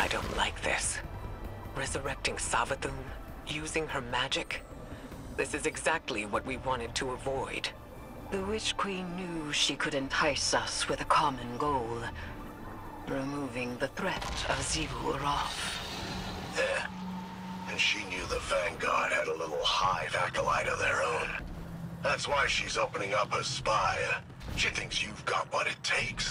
I don't like this. Resurrecting Savathun, using her magic. This is exactly what we wanted to avoid. The Witch Queen knew she could entice us with a common goal. Removing the threat of Xivu Yeah. And she knew the Vanguard had a little hive acolyte of their own. That's why she's opening up her Spire. She thinks you've got what it takes.